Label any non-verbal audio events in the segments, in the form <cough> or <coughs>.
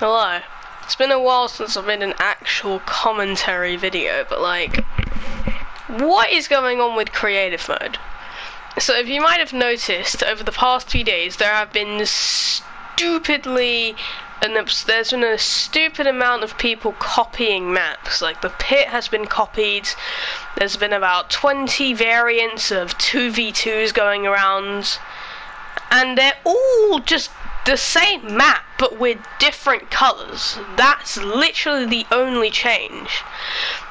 Hello. It's been a while since I've made an actual commentary video, but like, what is going on with creative mode? So if you might have noticed, over the past few days, there have been stupidly, and there's been a stupid amount of people copying maps. Like, the pit has been copied, there's been about 20 variants of 2v2s going around, and they're all just the same map but with different colors. That's literally the only change.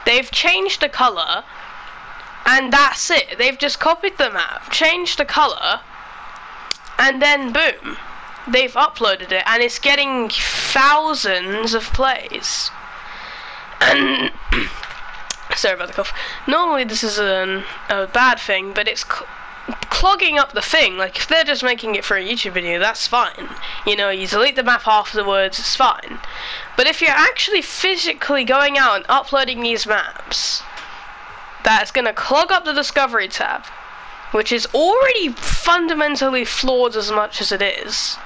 They've changed the color and that's it. They've just copied the map, changed the color, and then boom. They've uploaded it and it's getting thousands of plays. And <coughs> sorry about the cough. Normally this is an, a bad thing, but it's clogging up the thing. Like, if they're just making it for a YouTube video, that's fine. You know, you delete the map afterwards, it's fine. But if you're actually physically going out and uploading these maps, that's going to clog up the Discovery tab, which is already fundamentally flawed as much as it is,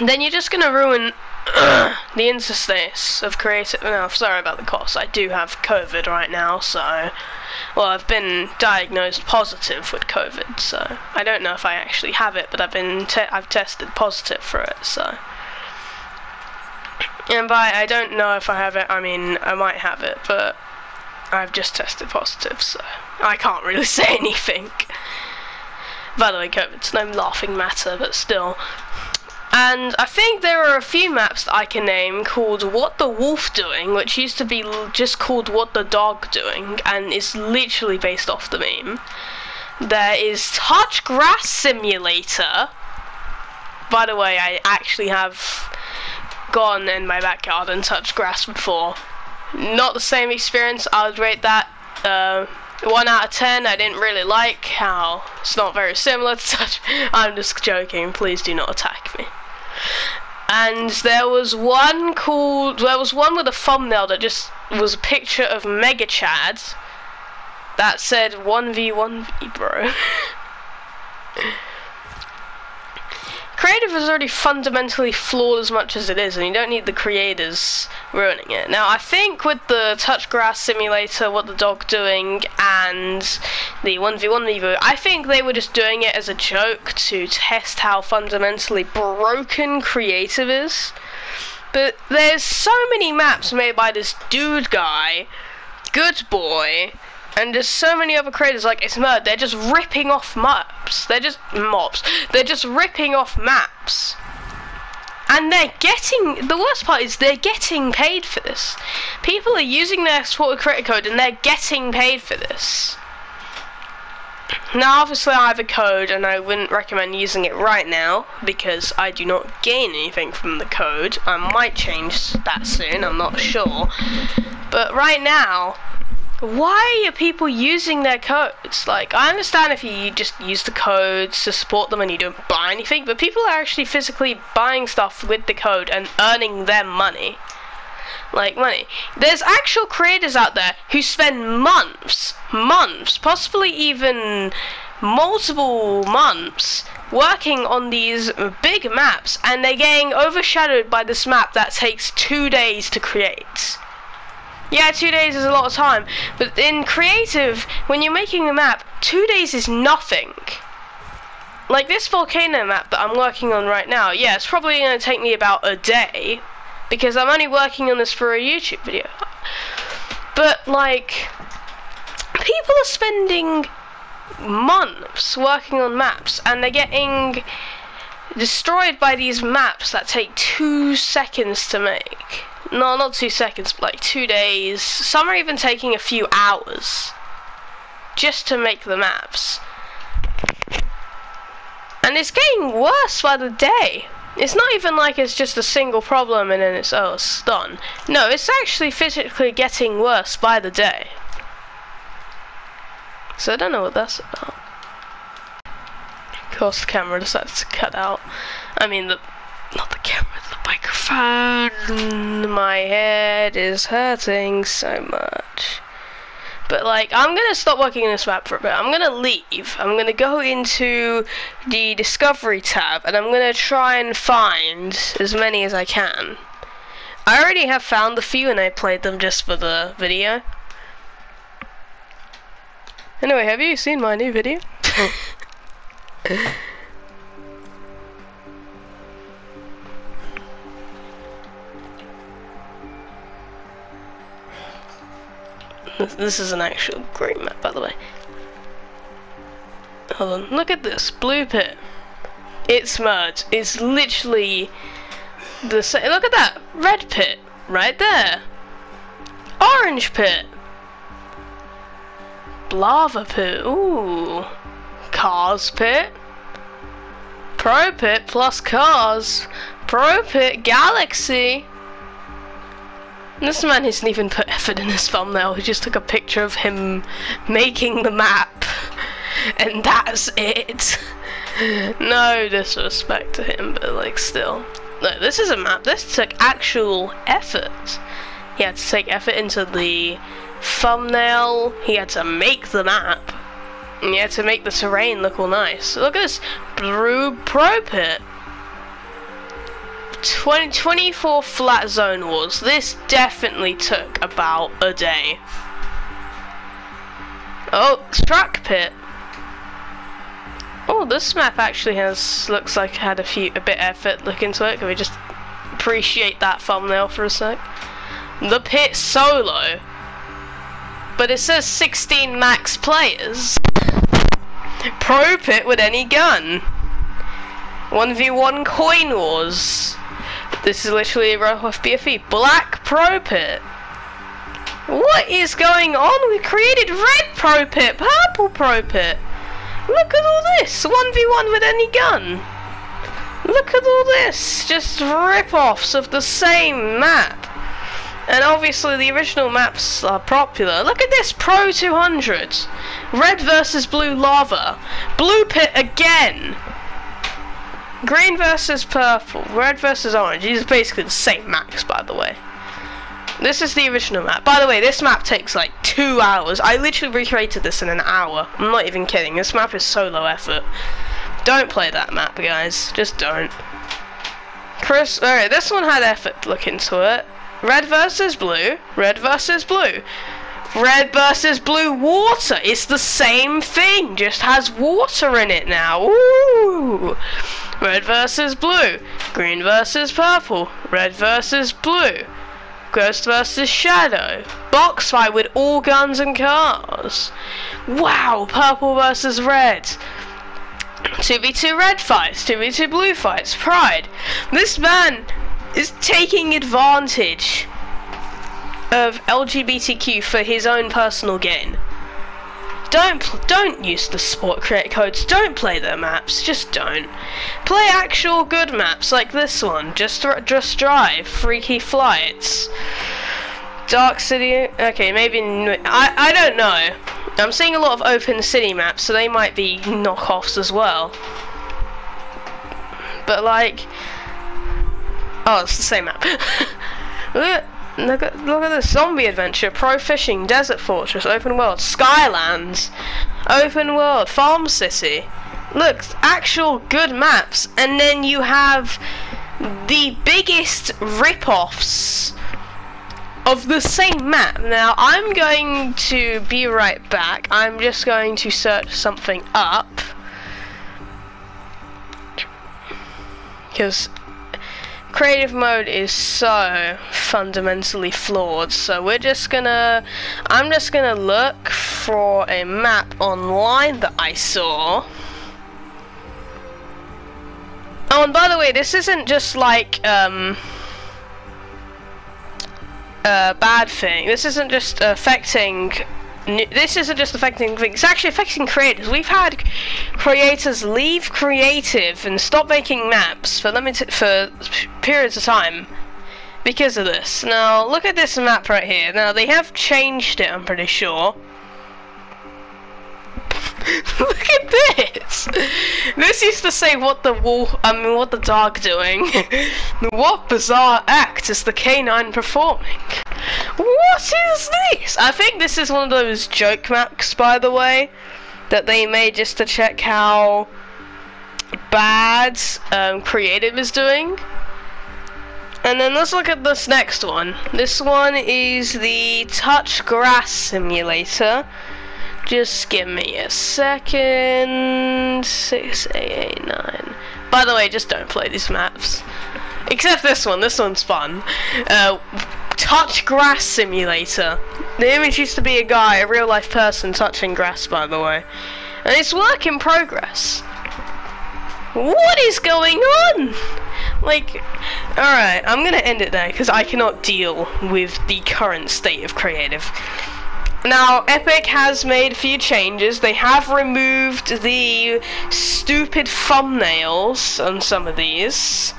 then you're just going to ruin <clears throat> the interstice of creative. No, sorry about the cost. I do have COVID right now, so well, I've been diagnosed positive with COVID, so I don't know if I actually have it, but I've been te I've tested positive for it, so. And by I don't know if I have it, I mean I might have it, but I've just tested positive, so I can't really <laughs> say anything. By the way, COVID's no laughing matter, but still. And I think there are a few maps that I can name called What the Wolf Doing, which used to be just called What the Dog Doing, and is literally based off the meme. There is Touch Grass Simulator. By the way, I actually have gone in my backyard and touched grass before. Not the same experience, I would rate that uh, 1 out of 10 I didn't really like how it's not very similar to touch. <laughs> I'm just joking, please do not attack me and there was one called there was one with a thumbnail that just was a picture of Mega Chad that said 1v1v bro <laughs> creative is already fundamentally flawed as much as it is, and you don't need the creators ruining it. Now, I think with the touch grass simulator, what the dog doing, and the 1v1 Evo, I think they were just doing it as a joke to test how fundamentally broken creative is. But there's so many maps made by this dude guy, good boy, and there's so many other creators like it's mud. They're just ripping off maps. They're just mops. They're just ripping off maps. And they're getting the worst part is they're getting paid for this. People are using their supported creator code and they're getting paid for this. Now, obviously, I have a code, and I wouldn't recommend using it right now because I do not gain anything from the code. I might change that soon, I'm not sure. But right now, why are people using their codes? Like, I understand if you just use the codes to support them and you don't buy anything, but people are actually physically buying stuff with the code and earning their money. Like, money. There's actual creators out there who spend months, months, possibly even multiple months working on these big maps and they're getting overshadowed by this map that takes two days to create. Yeah, two days is a lot of time, but in creative, when you're making a map, two days is nothing. Like this volcano map that I'm working on right now, yeah, it's probably going to take me about a day, because I'm only working on this for a YouTube video. But, like, people are spending months working on maps, and they're getting destroyed by these maps that take two seconds to make. No, not two seconds, but like two days. Some are even taking a few hours just to make the maps. And it's getting worse by the day. It's not even like it's just a single problem and then it's, oh, it's done. No, it's actually physically getting worse by the day. So I don't know what that's about. Of course the camera decided to cut out. I mean, the not the camera, the microphone. My head is hurting so much. But like, I'm gonna stop working on this map for a bit. I'm gonna leave. I'm gonna go into the discovery tab and I'm gonna try and find as many as I can. I already have found a few and I played them just for the video. Anyway, have you seen my new video? <laughs> This is an actual great map, by the way. Hold on, look at this, blue pit. It's merged. It's literally the same. Look at that, red pit, right there. Orange pit. Lava pit, ooh. Cars pit. Pro pit plus cars. Pro pit galaxy. This man hasn't even put effort in his thumbnail. He just took a picture of him making the map. And that's it. no disrespect to him, but like still. No, this is a map. This took actual effort. He had to take effort into the thumbnail. He had to make the map. And he had to make the terrain look all nice. Look at this Blue Pro Pit. 20, 24 flat zone wars. This definitely took about a day. Oh, track pit. Oh, this map actually has looks like had a few a bit effort look into it. Can we just appreciate that thumbnail for a sec? The pit solo. But it says 16 max players. Pro pit with any gun. 1v1 coin wars. This is literally a off BFE. Black Pro Pit. What is going on? We created red Pro Pit, purple Pro Pit. Look at all this. 1v1 with any gun. Look at all this. Just rip-offs of the same map. And obviously the original maps are popular. Look at this, Pro 200. Red versus blue lava. Blue pit again. Green versus purple, red versus orange. These are basically the same maps, by the way. This is the original map. By the way, this map takes like two hours. I literally recreated this in an hour. I'm not even kidding. This map is solo effort. Don't play that map, guys. Just don't. Chris, alright, this one had effort to look into it. Red versus blue, red versus blue. Red versus blue water. It's the same thing, just has water in it now. Ooh. Red versus blue. Green versus purple. Red versus blue. Ghost versus Shadow. Box fight with all guns and cars. Wow, purple versus red. 2v2 red fights, 2v2 blue fights, Pride. This man is taking advantage of LGBTQ for his own personal gain. Don't don't use the sport create codes. Don't play their maps. Just don't. Play actual good maps like this one. Just just drive. Freaky flights. Dark City. Okay, maybe I I don't know. I'm seeing a lot of open city maps, so they might be knockoffs as well. But like, oh, it's the same map. <laughs> Look at, look at this zombie adventure, pro fishing, desert fortress, open world, Skylands, open world, farm city. Look, actual good maps, and then you have the biggest rip-offs of the same map. Now, I'm going to be right back. I'm just going to search something up. Because creative mode is so fundamentally flawed so we're just gonna I'm just gonna look for a map online that I saw. Oh and by the way this isn't just like um a bad thing. This isn't just affecting this isn't just affecting things, it's actually affecting creators. We've had creators leave creative and stop making maps for limited for periods of time because of this. Now, look at this map right here. Now, they have changed it, I'm pretty sure. <laughs> Look at this. This used to say what the wolf, I mean what the dog doing. <laughs> what bizarre act is the canine performing? What is this? I think this is one of those joke maps, by the way, that they made just to check how bad um, creative is doing. And then let's look at this next one. This one is the Touch Grass Simulator. Just give me a second. Six, eight, eight, nine. By the way, just don't play these maps. Except this one. This one's fun. Uh, touch Grass Simulator. The image used to be a guy, a real life person touching grass, by the way. And it's work in progress. What is going on? Like, alright, I'm gonna end it there because I cannot deal with the current state of creative. Now, Epic has made a few changes. They have removed the stupid thumbnails on some of these.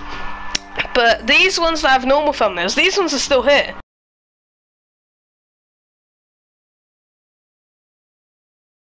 But these ones that have normal thumbnails, these ones are still here.